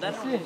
Merci.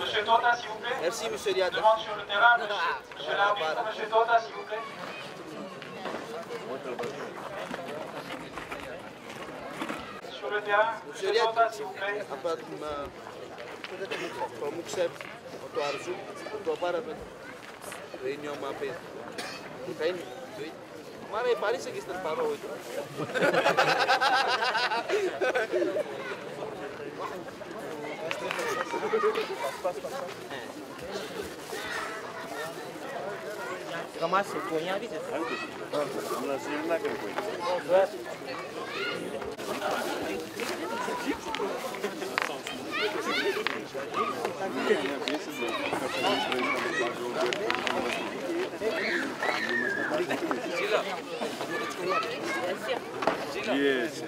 Monsieur Tota, s'il vous plaît. Merci monsieur Diata. Demande sur le terrain. Monsieur, monsieur l'arbitre, monsieur Tota, s'il vous plaît. Prometera, aparatul mă, pe muxep, o to arzu, o to apară pe reunion mă pe. Pe ni, Mara e parece que está para hoje. Kamasi koyun abi de. Bunlar senin ne kadar koyun? Zice.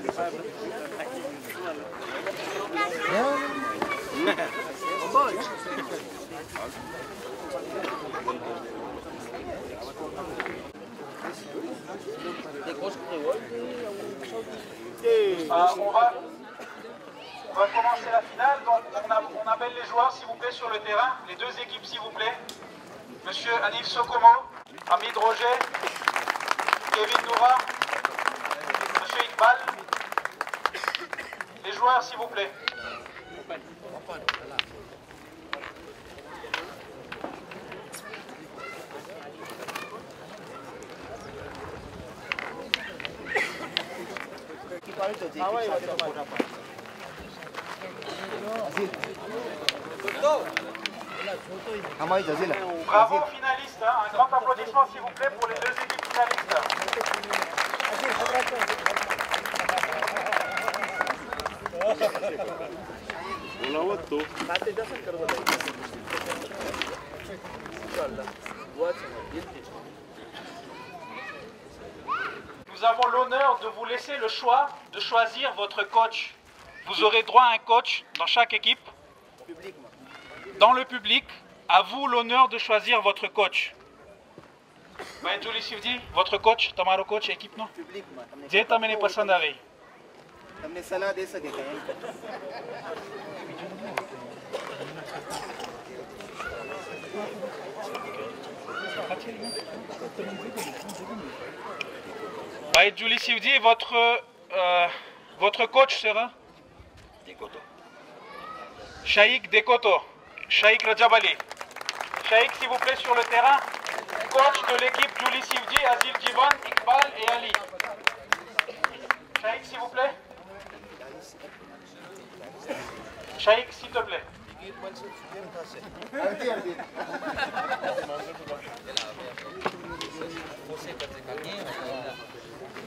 Euh, on, va, on va commencer la finale. Donc, on appelle les joueurs, s'il vous plaît, sur le terrain. Les deux équipes, s'il vous plaît. Monsieur Anif Sokomo, Hamid Roger, Kevin Noura, Monsieur Iqbal. Les joueurs, s'il vous plaît. Bravo aux finalistes. hein. Un grand applaudissement, s'il vous plaît, pour les deux équipes finalistes. Nous avons l'honneur de vous laisser le choix de choisir votre coach. Vous aurez droit à un coach dans chaque équipe. Dans le public, à vous l'honneur de choisir votre coach. Sivdi, votre coach, Tamaro coach, équipe non? J'ai terminé pas ça d'arrêt. Julie Sivdi, votre euh, votre coach sera Shaikh Dekoto. Shaikh Rajabali. Shaikh, s'il vous plaît, sur le terrain. Coach de l'équipe Julie Sivdi, Azil Jivan, Iqbal et Ali. Shaikh, s'il vous plaît. Shaikh, s'il te plaît.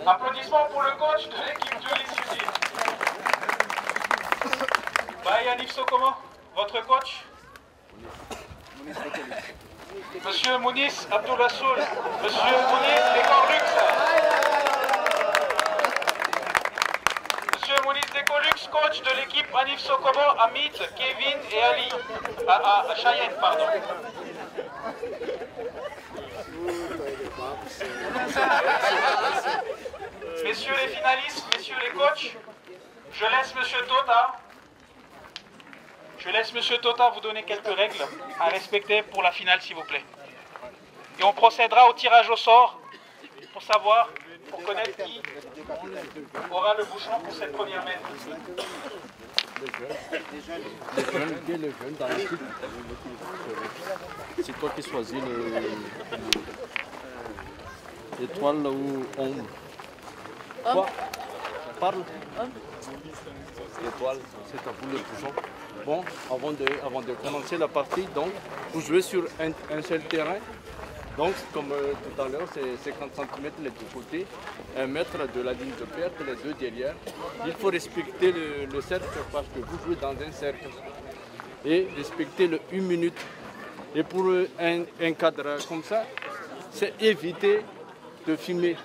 Applaudissements pour le coach de l'équipe Julie Sivdi. Bah, Yannick Sokomo, votre coach Monsieur Mounis Abdul Rassoul, Monsieur Mounis Decorlux. Monsieur Mounis Decorlux, coach de l'équipe Anif Sokomo, Hamid, Kevin et Ali. Ah, ah, Cheyenne, pardon. Messieurs les finalistes, messieurs les coachs, je laisse Monsieur Tota. Je laisse Monsieur Tota vous donner quelques règles à respecter pour la finale, s'il vous plaît. Et on procédera au tirage au sort pour savoir, pour connaître qui aura le bouchon pour cette première l'équipe. C'est toi qui choisis le, le- l'étoile ou ombre. Quoi parle. Étoile, c'est à vous le bouchon. Bon, avant de, avant de commencer la partie, donc, vous jouez sur un, un seul terrain. Donc, comme euh, tout à l'heure, c'est 50 cm les deux côtés, un mètre de la ligne de perte, les deux derrière. Il faut respecter le, le cercle parce que vous jouez dans un cercle. Et respecter le 1 minute. Et pour un, un cadre comme ça, c'est éviter de fumer.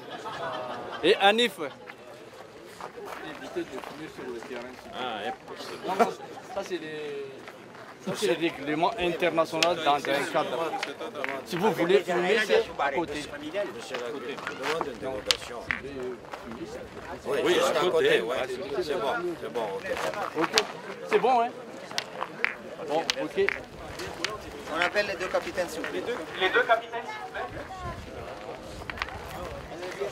Et Anif, éviter de fumer sur le terrain. Ah, Non, non, ça c'est les... Ça, c'est le règlement international dans un cadre. Si vous voulez fumer, c'est à côté. Oui, c'est à côté. C'est bon, c'est bon. C'est bon, hein? Bon, ok. On appelle les deux capitaines, s'il vous plaît. Les deux capitaines, s'il vous plaît. C'est des appels à pièces.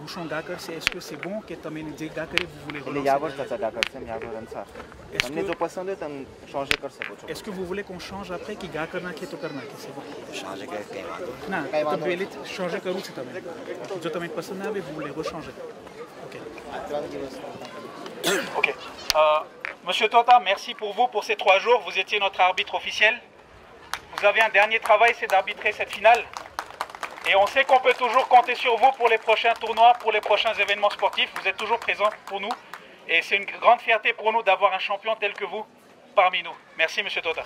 Bouchon Gakar, est-ce que c'est bon que tu amènes des Gakar vous voulez relancer Yavor Tata Gakar, c'est Yavor Ansar. Est-ce que vous voulez changer Kar c'est Est-ce que vous voulez qu'on change après qui Gakar na qui to Karna qui c'est bon? Changer Kar Kaimado. Non, tu peux aller changer Kar où c'est tamène. Je tamène pas ça mais vous voulez rechanger. OK. OK. Euh, Monsieur Tota, merci pour vous pour ces trois jours. Vous étiez notre arbitre officiel. Vous avez un dernier travail, c'est d'arbitrer cette finale. Et on sait qu'on peut toujours compter sur vous pour les prochains tournois, pour les prochains événements sportifs. Vous êtes toujours présent pour nous. Et c'est une grande fierté pour nous d'avoir un champion tel que vous parmi nous. Merci, Monsieur Tota.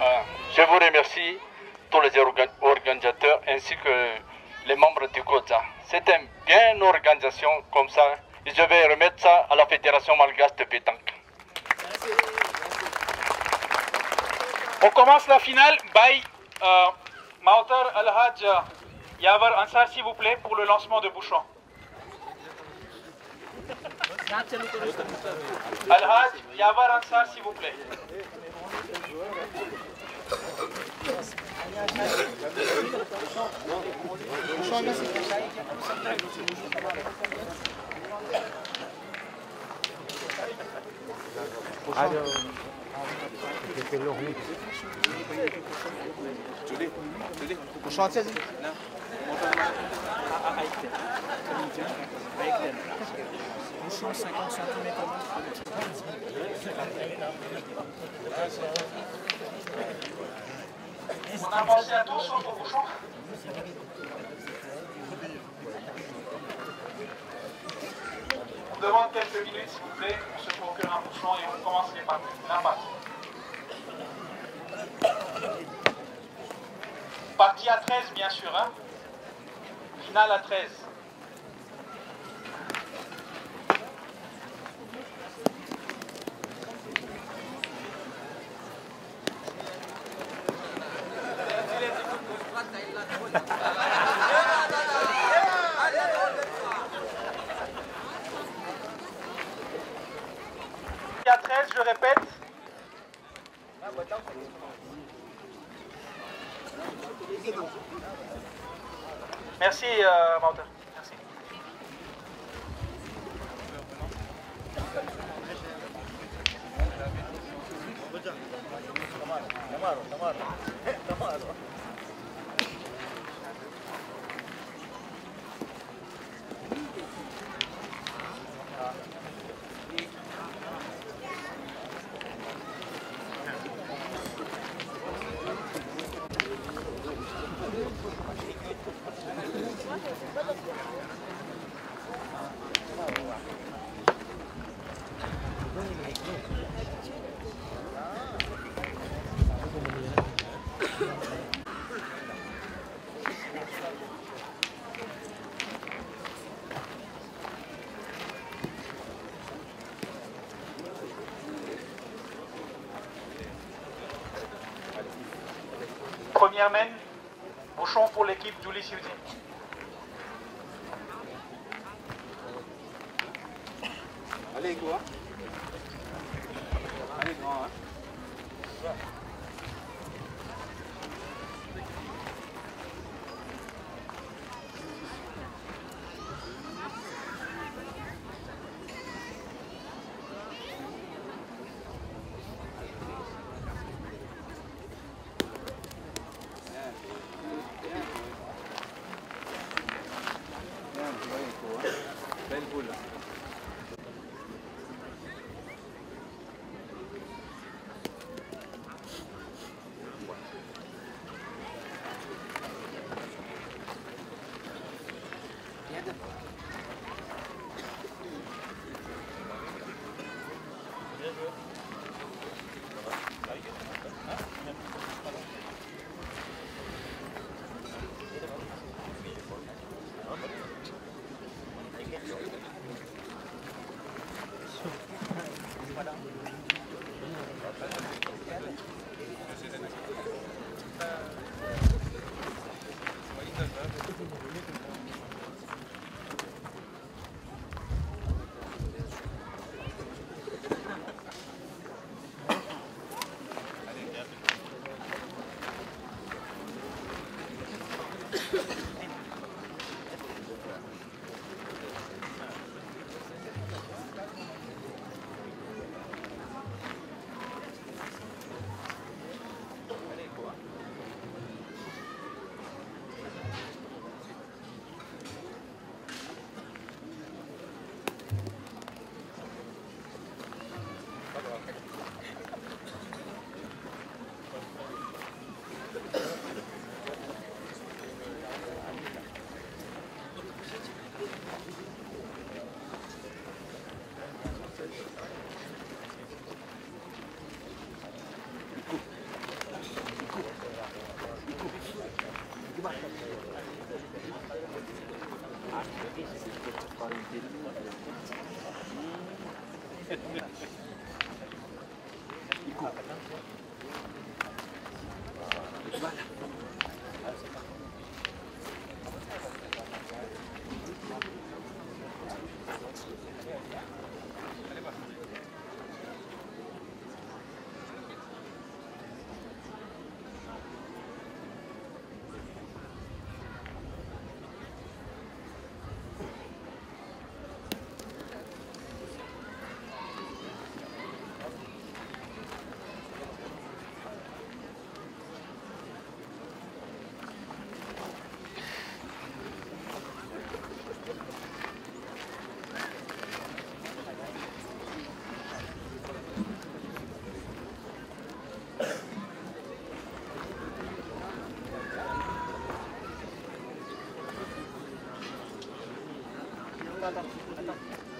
Ah, Je vous remercie, tous les orga- organisateurs ainsi que les membres du COSA. C'est une bien organisation comme ça. Et je vais remettre ça à la Fédération malgache de pétanque. On commence la finale. By euh, Maotar Al-Hajj Yavar Ansar, s'il vous plaît, pour le lancement de bouchon. Al-Hajj Yavar Ansar, s'il vous plaît. છે 50 cm On a pensé à tous sauf au Bouchon. On demande quelques minutes, s'il vous plaît. On se procure un Bouchon et on commence les parties. La. Partie à 13, bien sûr. Hein. Finale à 13. 等会儿，哎，等会儿，Première main, bouchon pour l'équipe Julie Siuti. Allez, quoi? Allez, grand, hein ito, ito.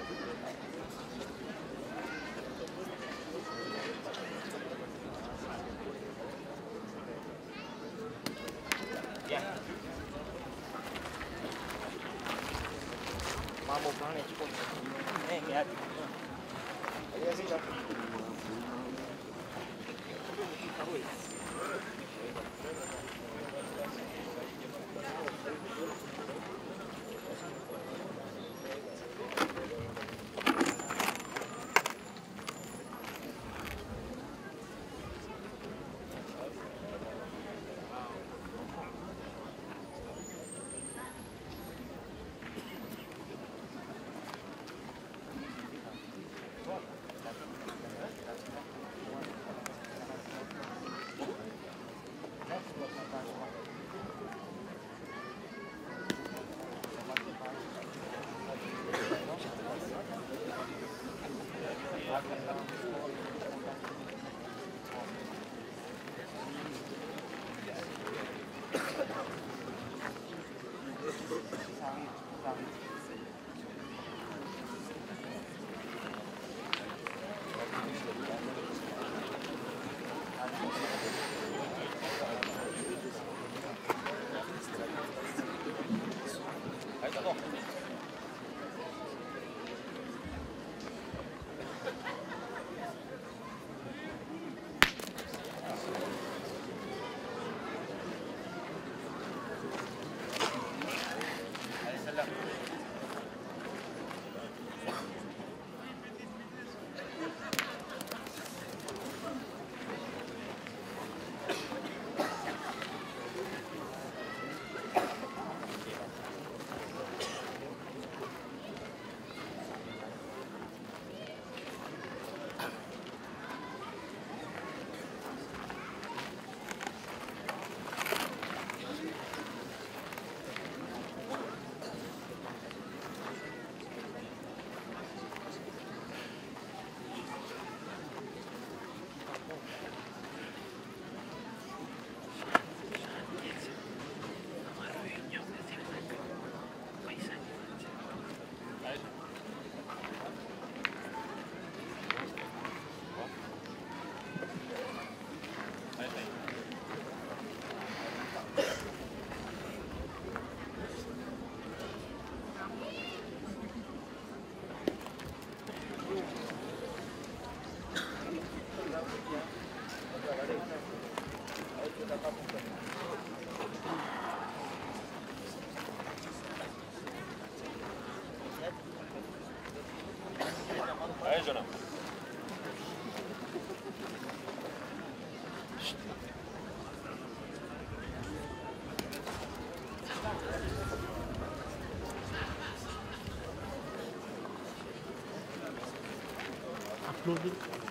Allez, c'est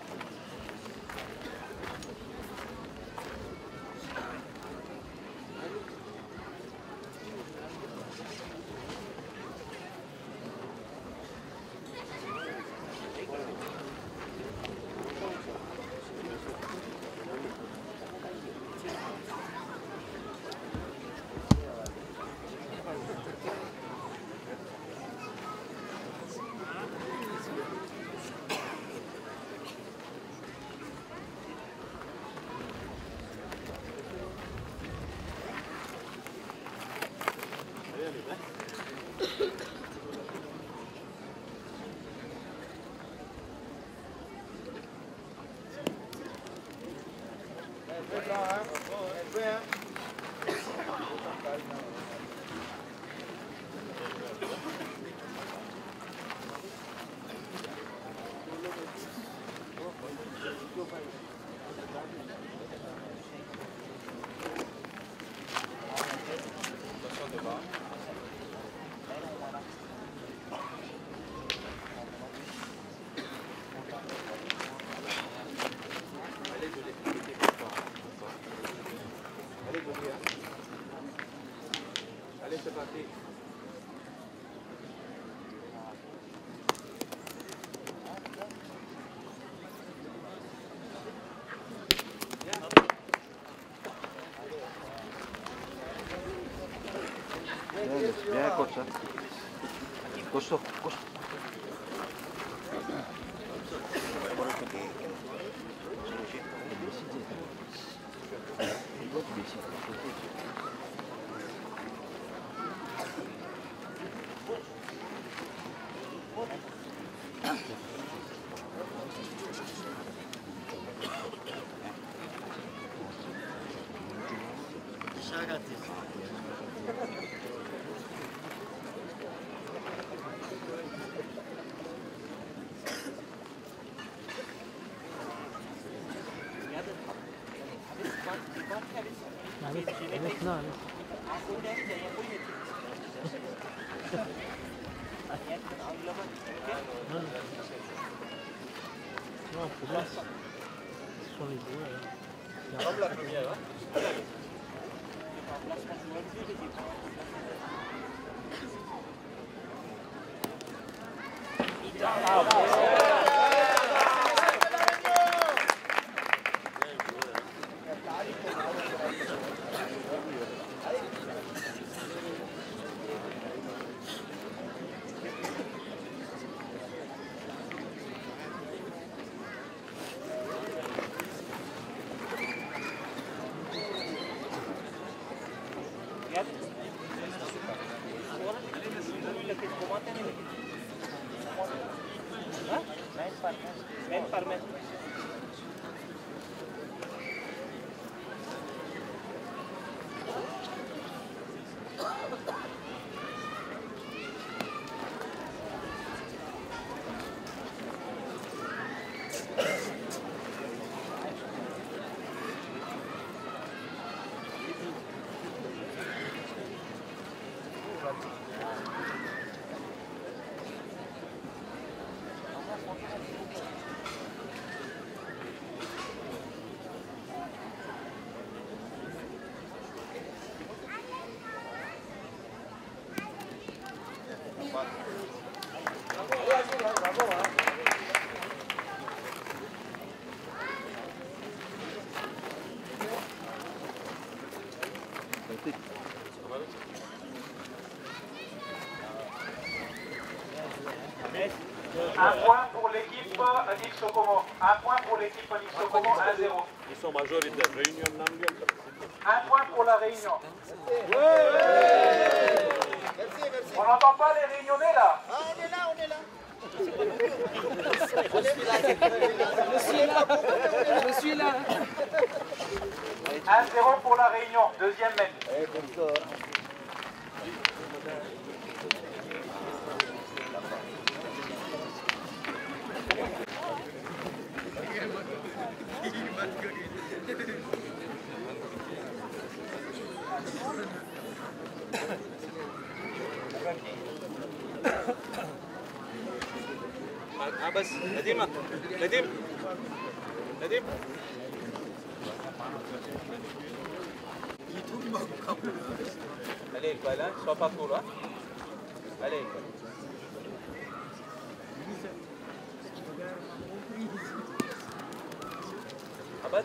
Я коша. Кошо, кошо. Сидеть. Вот. Bien, bien, coach. hein. Coach, coach. Un point pour l'équipe Nixokomo. Un point pour l'équipe Nixokomo, 1-0. Ils sont majoritaires. Réunion. Un point pour la Réunion. On n'entend pas les Réunionnais là on est là, on est là. Je suis là. 1-0 pour la Réunion, deuxième mètre. بس نديمة نديم نديم Allez, quoi là Sois pas trop là. Allez. Abad,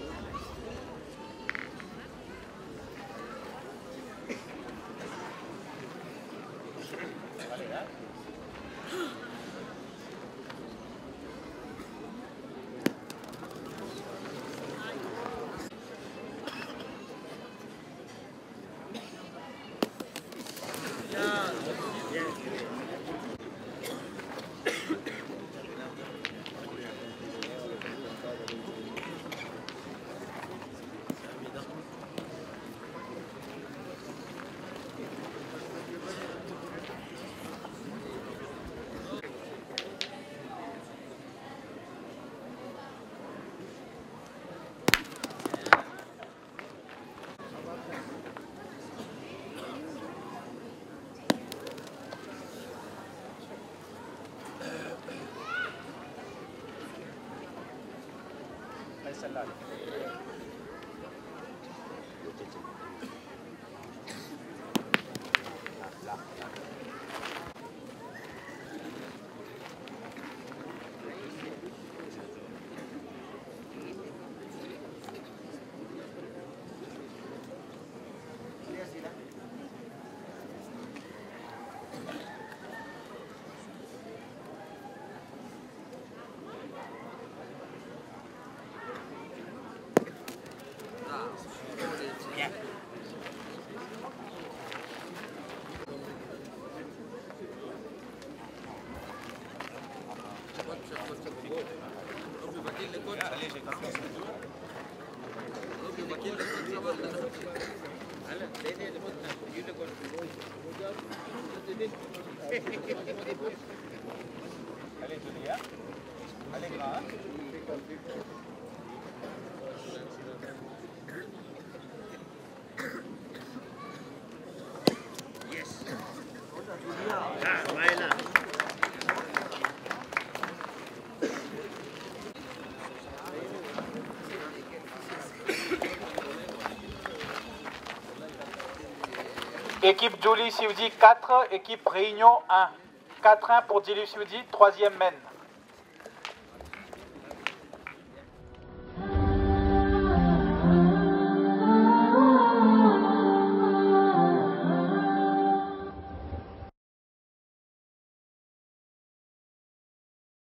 salario. Allez, voilà. Équipe Jolie Sioudi 4, équipe Réunion 1. 4-1 pour Dili Sioudi, troisième mène.